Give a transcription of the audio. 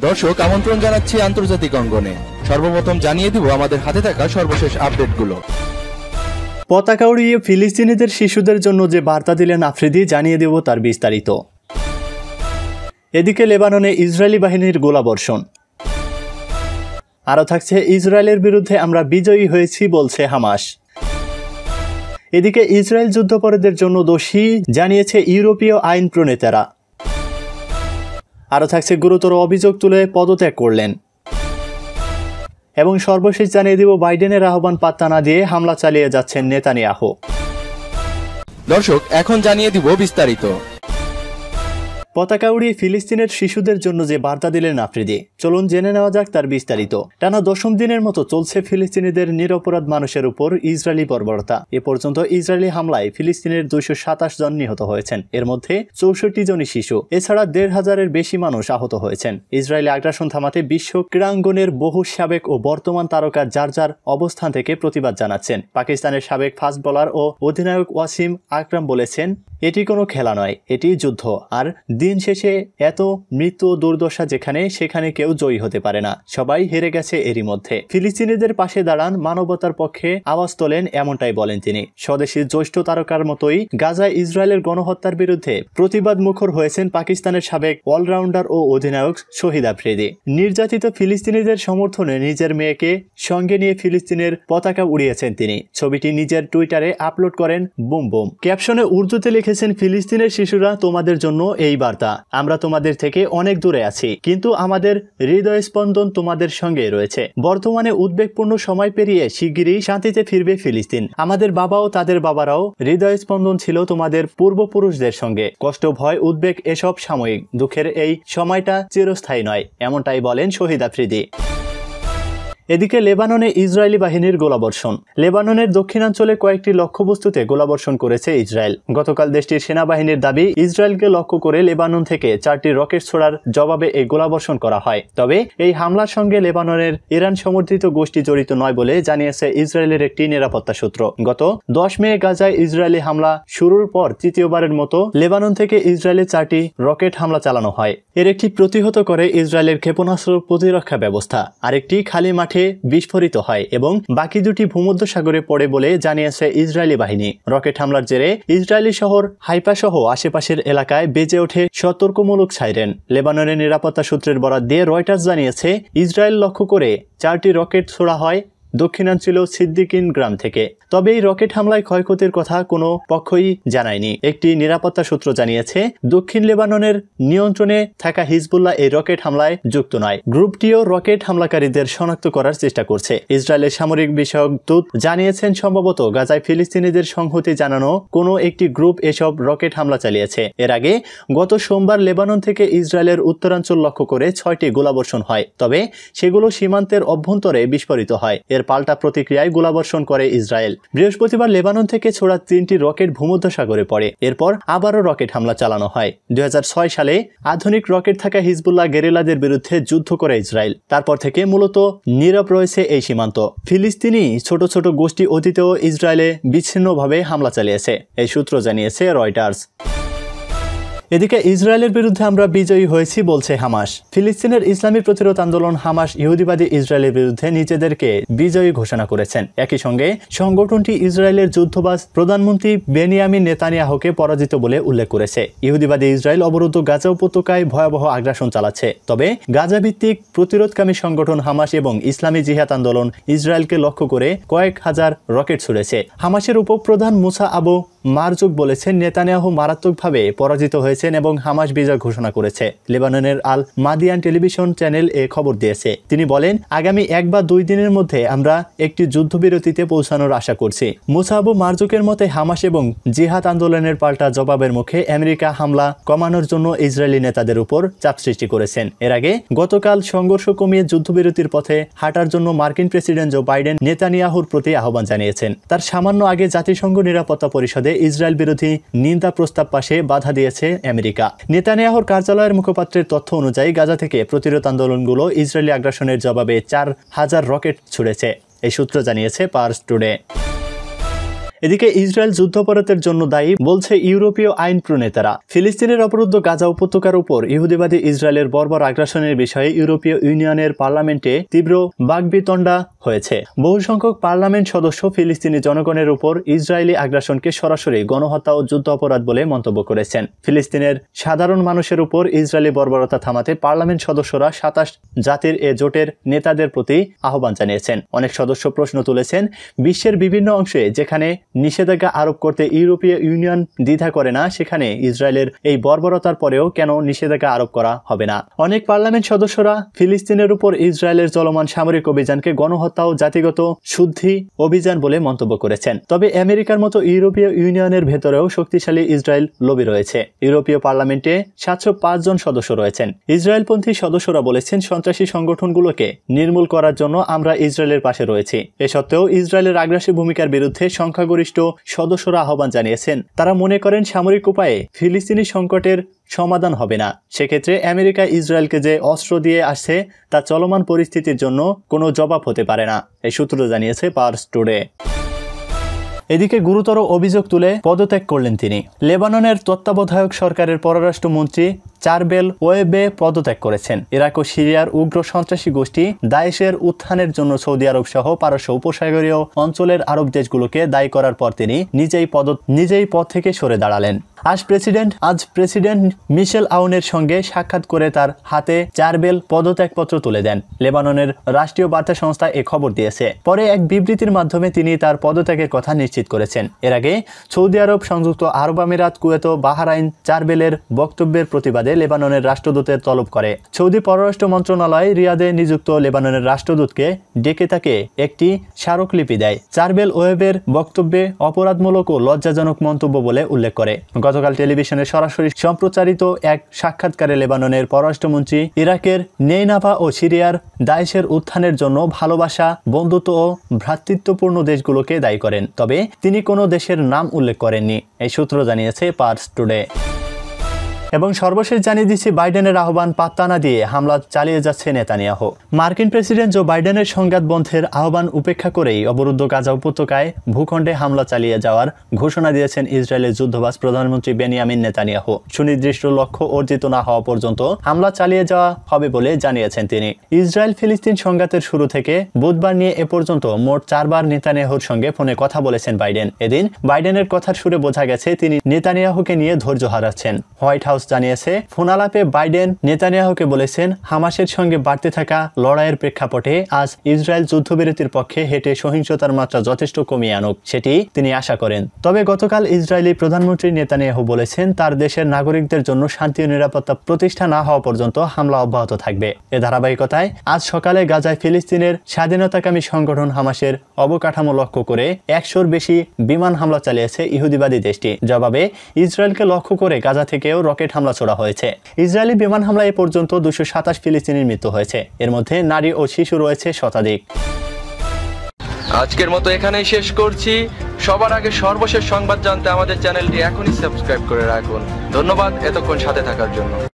দর্শক আমন্ত্রণ জানাচ্ছি আন্তর্জাতিক অঙ্গনে। সর্বপ্রথম জানিয়ে দিব আমাদের হাতে থাকা সর্বশেষ আপডেটগুলো। পতাকা উড়িয়ে ফিলিস্তিনিদের শিশুদের জন্য যে বার্তা দিলেন আফ্রিদি জানিয়ে দেব তার বিস্তারিত। এদিকে লেবাননে ইসরায়েলি বাহিনীর গোলাবর্ষণ। আরও থাকছে ইসরায়েলের বিরুদ্ধে আমরা বিজয়ী হয়েছি বলছে হামাস। এদিকে ইসরায়েল যুদ্ধাপরাধের জন্য দোষী জানিয়েছে ইউরোপীয় আইন প্রণেতারা। আরও থাকছে গুরুতর অভিযোগ তুলে পদত্যাগ করলেন। এবং সর্বশেষ জানিয়ে দিব, বাইডেনের আহ্বান পাত্তা না দিয়ে হামলা চালিয়ে যাচ্ছেন নেতানিয়াহ। দর্শক, এখন জানিয়ে দিব বিস্তারিত। পতাকা উড়িয়ে ফিলিস্তিনের শিশুদের জন্য যে বার্তা দিলেন আফ্রিদি, চলুন জেনে নেওয়া যাক তার বিস্তারিত। টানা দশম দিনের মতো চলছে ফিলিস্তিনিদের নিরপরাধ মানুষের উপর ইসরায়েলি বর্বরতা। এ পর্যন্ত ইসরায়েলি হামলায় ফিলিস্তিনের দুইশো সাতাশ জন নিহত হয়েছেন। এর মধ্যে চৌষট্টি জনই শিশু, এছাড়া দেড় হাজারের বেশি মানুষ আহত হয়েছেন। ইসরায়েলি আগ্রাসন থামাতে বিশ্ব ক্রীড়াঙ্গনের বহু সাবেক ও বর্তমান তারকা যার যার অবস্থান থেকে প্রতিবাদ জানাচ্ছেন। পাকিস্তানের সাবেক ফাস্ট বোলার ও অধিনায়ক ওয়াসিম আকরাম বলেছেন, এটি কোনো খেলা নয়, এটি যুদ্ধ। আর দিন শেষে এত মৃত্যু দুর্দশা যেখানে, সেখানে কেউ জয়ী হতে পারে না। সবাই হেরে গেছে এরই মধ্যে। ফিলিস্তিনিদের পাশে দাঁড়ান মানবতার পক্ষে আওয়াজ তোলেন এমনটাই বলেন তিনি। স্বদেশী জ্যৈষ্ঠ তারকার মতোই গাজায় ইসরায়েলের গণহত্যার বিরুদ্ধে প্রতিবাদ মুখর হয়েছেন পাকিস্তানের সাবেক অলরাউন্ডার ও অধিনায়ক শহীদ আফ্রিদি। নির্যাতিত ফিলিস্তিনিদের সমর্থনে নিজের মেয়েকে সঙ্গে নিয়ে ফিলিস্তিনের পতাকা উড়িয়েছেন তিনি। ছবিটি নিজের টুইটারে আপলোড করেন বুম বুম। ক্যাপশনে উর্দুতে লিখেছেন, ফিলিস্তিনের শিশুরা তোমাদের জন্য এই বার্তা। আমরা তোমাদের থেকে অনেক দূরে আছি, কিন্তু আমাদের হৃদয় স্পন্দন তোমাদের সঙ্গে রয়েছে। বর্তমানে উদ্বেগপূর্ণ সময় পেরিয়ে শিগগিরই শান্তিতে ফিরবে ফিলিস্তিন। আমাদের বাবাও তাদের বাবারাও হৃদয় স্পন্দন ছিল তোমাদের পূর্বপুরুষদের সঙ্গে। কষ্ট, ভয়, উদ্বেগ, এসব সাময়িক, দুঃখের এই সময়টা চিরস্থায়ী নয়, এমনটাই বলেন শহীদ আফ্রিদি। এদিকে লেবাননে ইসরায়েলি বাহিনীর গোলাবর্ষণ। লেবাননের দক্ষিণাঞ্চলে কয়েকটি লক্ষ্যবস্তুতে গোলাবর্ষণ করেছে ইসরায়েল। গতকাল দেশটির সেনাবাহিনীর দাবি, ইসরায়েলকে লক্ষ্য করে লেবানন থেকে চারটি রকেট ছোড়ার জবাবে এই গোলাবর্ষণ করা হয়। তবে এই হামলার সঙ্গে লেবাননের ইরান সমর্থিত গোষ্ঠী জড়িত নয় বলে জানিয়েছে ইসরায়েলের একটি নিরাপত্তা সূত্র। গত দশ মে গাজায় ইসরায়েলি হামলা শুরুর পর তৃতীয়বারের মতো লেবানন থেকে ইসরায়েলে চারটি রকেট হামলা চালানো হয়। এর একটি প্রতিহত করে ইসরায়েলের ক্ষেপণাস্ত্র প্রতিরক্ষা ব্যবস্থা। আরেকটি খালি মাঠে বিস্ফোরিত হয় এবং বাকি দুটি ভূমধ্য সাগরে পড়ে বলে জানিয়েছে ইসরায়েলি বাহিনী। রকেট হামলার জেরে ইসরায়েলি শহর হাইপা সহ আশেপাশের এলাকায় বেজে ওঠে সতর্কমূলক সাইরেন। লেবাননের নিরাপত্তা সূত্রের বরাদ দিয়ে রয়টার্স জানিয়েছে, ইসরায়েল লক্ষ্য করে চারটি রকেট ছোড়া হয় দক্ষিণাঞ্চল সিদ্দিকিন গ্রাম থেকে। তবে এই রকেট হামলায় ক্ষয়ক্ষতির কথা কোনো পক্ষই জানায়নি। একটি নিরাপত্তা সূত্র জানিয়েছে, দক্ষিণ লেবাননের নিয়ন্ত্রণে থাকা হিজবুল্লাহ এই রকেট হামলায় যুক্ত নয়। গ্রুপটিও রকেট হামলাকারীদের শনাক্ত করার চেষ্টা করছে। ইসরায়েলের সামরিক বিষয়ক দূত জানিয়েছেন, সম্ভবত গাজায় ফিলিস্তিনিদের সংহতি জানানো কোনো একটি গ্রুপ এসব রকেট হামলা চালিয়েছে। এর আগে গত সোমবার লেবানন থেকে ইসরায়েলের উত্তরাঞ্চল লক্ষ্য করে ছয়টি গোলাবর্ষণ হয়, তবে সেগুলো সীমান্তের অভ্যন্তরে বিস্ফোরিত হয়। এর পাল্টা প্রতিক্রিয়ায় গোলাবর্ষণ করে ইসরায়েল। বৃহস্পতিবার লেবানন থেকে ছোড়া তিনটি রকেট ভূমধ্যসাগরে পড়ে। এরপর আবারও রকেট হামলা চালানো হয়। দুই হাজার ছয় সালে আধুনিক রকেট থাকা হিজবুল্লাহ গেরিলাদের বিরুদ্ধে যুদ্ধ করে ইসরায়েল। তারপর থেকে মূলত নীরব রয়েছে এই সীমান্ত। ফিলিস্তিনি ছোট ছোট গোষ্ঠী অতীতেও ইসরায়েলে বিচ্ছিন্নভাবে হামলা চালিয়েছে। এই সূত্র জানিয়েছে রয়টার্স। এদিকে ইসরায়েলের বিরুদ্ধে আমরা বিজয়ী হয়েছি বলছে হামাস। ফিলিস্তিনের ইসলামী প্রতিরোধ আন্দোলন হামাস ইহুদিবাদী ইসরায়েলের বিরুদ্ধে নিজেদেরকে বিজয়ী ঘোষণা করেছেন। একই সঙ্গে সংগঠনটি ইসরায়েলের যুদ্ধবাজ প্রধানমন্ত্রী বেনিয়ামিন নেতানিয়াহুকে পরাজিত বলে উল্লেখ করেছে। ইহুদিবাদী ইসরায়েল অবরুদ্ধ গাজা উপত্যকায় ভয়াবহ আগ্রাসন চালাচ্ছে। তবে গাজা ভিত্তিক প্রতিরোধকামী সংগঠন হামাস এবং ইসলামী জিহাদ আন্দোলন ইসরায়েলকে লক্ষ্য করে কয়েক হাজার রকেট ছুড়েছে। হামাসের উপপ্রধান মুসা আবু মারজুক বলেছেন, নেতানিয়াহু মারাত্মকভাবে পরাজিত হয়েছেন এবং হামাস বিজয় ঘোষণা করেছে। লেবাননের আল মাদিয়ান টেলিভিশন চ্যানেল এ খবর দিয়েছে। তিনি বলেন, আগামী এক বা দুই দিনের মধ্যে আমরা একটি যুদ্ধবিরতিতে পৌঁছানোর আশা করছি। মুসাবু মারজুকের মতে, হামাস এবং জিহাদ আন্দোলনের পাল্টা জবাবের মুখে আমেরিকা হামলা কমানোর জন্য ইসরায়েলি নেতাদের উপর চাপ সৃষ্টি করেছেন। এর আগে গতকাল সংঘর্ষ কমিয়ে যুদ্ধবিরতির পথে হাঁটার জন্য মার্কিন প্রেসিডেন্ট জো বাইডেন নেতানিয়াহুর প্রতি আহ্বান জানিয়েছেন। তার সামান্য আগে জাতিসংঘ নিরাপত্তা পরিষদে ইসরায়েল বিরোধী নিন্দা প্রস্তাব পাশে বাধা দিয়েছে আমেরিকা। নেতানিয়াহুর কার্যালয়ের মুখপাত্রের তথ্য অনুযায়ী গাজা থেকে প্রতিরোধ আন্দোলনগুলো ইসরায়েলি আগ্রাসনের জবাবে চার হাজার রকেট ছুড়েছে, এই সূত্র জানিয়েছে পার্স টুডে। এদিকে ইসরায়েল যুদ্ধাপরাধের জন্য দায়ী বলছে ইউরোপীয় আইন প্রণেতারা। ফিলিস্তিনের অবরুদ্ধ গাজা উপত্যকার উপর ইহুদিবাদী ইসরায়েলের বর্বর আগ্রাসনের বিষয়ে ইউরোপীয় ইউনিয়নের পার্লামেন্টে তীব্র বাগবিতণ্ডা হয়েছে। বহু সংখ্যক পার্লামেন্ট সদস্য ফিলিস্তিনি জনগণের উপর ইসরায়েলি আগ্রাসনকে সরাসরি গণহত্যা ও যুদ্ধ অপরাধ বলে মন্তব্য করেছেন। ফিলিস্তিনের সাধারণ মানুষের উপর ইসরায়েলি বর্বরতা থামাতে পার্লামেন্ট সদস্যরা সাতাশ জাতির এ জোটের নেতাদের প্রতি আহ্বান জানিয়েছেন। অনেক সদস্য প্রশ্ন তুলেছেন, বিশ্বের বিভিন্ন অংশে যেখানে নিষেধাজ্ঞা আরোপ করতে ইউরোপীয় ইউনিয়ন দ্বিধা করে না, সেখানে ইসরায়েলের এই বর্বরতার পরেও কেন নিষেধাজ্ঞা আরোপ করা হবে না? অনেক পার্লামেন্ট সদস্যরা ফিলিস্তিনের উপর ইসরায়েলের চলমান সামরিক অভিযানকে গণহত্যা ও জাতিগত শুদ্ধি অভিযান বলে মন্তব্য করেছেন। তবে আমেরিকার মতো ইউরোপীয় ইউনিয়নের ভেতরেও শক্তিশালী ইসরায়েল লবি রয়েছে। ইউরোপীয় পার্লামেন্টে সাতশো পাঁচ জন সদস্য রয়েছেন। ইসরায়েলপন্থী সদস্যরা বলেছেন, সন্ত্রাসী সংগঠনগুলোকে নির্মূল করার জন্য আমরা ইসরায়েলের পাশে রয়েছি। এ সত্ত্বেও ইসরায়েলের আগ্রাসী ভূমিকার বিরুদ্ধে সংখ্যাগরিষ্ঠ সদস্যরা আহ্বান জানিয়েছেন। তারা মনে করেন সামরিক উপায়ে ফিলিস্তিনি সংকটের সমাধান হবে না। সেক্ষেত্রে আমেরিকা ইসরায়েলকে যে অস্ত্র দিয়ে আসছে, তা চলমান পরিস্থিতির জন্য কোনো জবাব হতে পারে না, এই সূত্র জানিয়েছে পার্স টুডে। এদিকে গুরুতর অভিযোগ তুলে পদত্যাগ করলেন তিনি। লেবাননের তত্ত্বাবধায়ক সরকারের পররাষ্ট্রমন্ত্রী চারবেল ওয়েবে পদত্যাগ করেছেন। ইরাক ও সিরিয়ার উগ্র সন্ত্রাসী গোষ্ঠী দায়েশের উত্থানের জন্য সৌদি আরব সহ পারস্য উপসাগরীয় অঞ্চলের আরব দেশগুলোকে দায়ী করার পর তিনি নিজেই পদ নিজেই পদ থেকে সরে দাঁড়ালেন। আজ প্রেসিডেন্ট আজ প্রেসিডেন্ট মিশেল আউনের সঙ্গে সাক্ষাৎ করে তার হাতে চারবেল পদত্যাগপত্র তুলে দেন। লেবাননের রাষ্ট্রীয় বার্তা সংস্থা এ খবর দিয়েছে। পরে এক বিবৃতির মাধ্যমে তিনি তার পদত্যাগের কথা নিশ্চিত করেছেন। এর আগে সৌদি আরব, সংযুক্ত আরব আমিরাত, কুয়েত বাহারাইন চারবেলের বক্তব্যের প্রতিবাদে লেবাননের রাষ্ট্রদূতের তলব করে। সৌদি পররাষ্ট্র মন্ত্রণালয় রিয়াদে নিযুক্ত লেবাননের রাষ্ট্রদূতকে ডেকে তাকে একটি স্মারকলিপি দেয়। চারবেল ওয়েবের বক্তব্যে অপরাধমূলক ও লজ্জাজনক মন্তব্য বলে উল্লেখ করে। গতকাল টেলিভিশনে সরাসরি সম্প্রচারিত এক সাক্ষাৎকারে লেবাননের পররাষ্ট্রমন্ত্রী ইরাকের নেইনাভা ও সিরিয়ার দায়েশের উত্থানের জন্য ভালোবাসা, বন্ধুত্ব ও ভ্রাতৃত্বপূর্ণ দেশগুলোকে দায়ী করেন। তবে তিনি কোনো দেশের নাম উল্লেখ করেননি, এই সূত্র জানিয়েছে পার্স টুডে। এবং সর্বশেষ জানিয়ে দিচ্ছি বাইডেনের আহ্বান পাত্তা না দিয়ে হামলা চালিয়ে যাচ্ছে নেতানিয়াহ। মার্কিন প্রেসিডেন্ট জো বাইডেনের সংঘাত বন্ধের আহ্বান উপেক্ষা করেই অবরুদ্ধ গাজা উপত্যকায় ভূখণ্ডে হামলা চালিয়ে যাওয়ার ঘোষণা দিয়েছেন ইসরায়েলের যুদ্ধবাস প্রধানমন্ত্রী বেনিয়ামিন নেতানিয়াহ। সুনির্দিষ্ট লক্ষ্য অর্জিত না হওয়া পর্যন্ত হামলা চালিয়ে যাওয়া হবে বলে জানিয়েছেন তিনি। ইসরায়েল ফিলিস্তিন সংঘাতের শুরু থেকে বুধবার নিয়ে এ পর্যন্ত মোট চারবার নেতানিয়াহুর সঙ্গে ফোনে কথা বলেছেন বাইডেন। এদিন বাইডেনের কথার সুরে বোঝা গেছে, তিনি নেতানিয়াহুকে নিয়ে ধৈর্য হারাচ্ছেন। হোয়াইট হাউস জানিয়েছে ফোনালাপে বাইডেন নেতানিয়াহুকে বলেছেন, হামাসের সঙ্গে বাড়তে থাকা লড়াইয়ের প্রেক্ষাপটে আজ ইসরায়েল যুদ্ধবিরতির পক্ষে হেঁটে সহিংসতার মাত্রা যথেষ্ট কমিয়ে আনুক, সেটি তিনি আশা করেন। তবে গতকাল ইসরায়েলি প্রধানমন্ত্রী নেতানিয়াহু বলেছেন, তার দেশের নাগরিকদের জন্য শান্তি ও নিরাপত্তা প্রতিষ্ঠা না হওয়া পর্যন্ত হামলা অব্যাহত থাকবে। এ ধারাবাহিকতায় আজ সকালে গাজায় ফিলিস্তিনের স্বাধীনতাকামী সংগঠন হামাসের অবকাঠামো লক্ষ্য করে একশোর বেশি বিমান হামলা চালিয়েছে ইহুদিবাদী দেশটি। জবাবে, ইসরায়েলকে লক্ষ্য করে গাজা থেকেও রকেট হামলা ছোড়া হয়েছে। ইসরায়েলি বিমান হামলায় এ পর্যন্ত দুশো সাতাশ ফিলিস্তিনির মৃত্যু হয়েছে। এর মধ্যে নারী ও শিশু রয়েছে শতাধিক। আজকের মতো এখানেই শেষ করছি। সবার আগে সর্বশেষ সংবাদ জানতে আমাদের চ্যানেলটি এখনই সাবস্ক্রাইব করে রাখুন। ধন্যবাদ এতক্ষণ সাথে থাকার জন্য।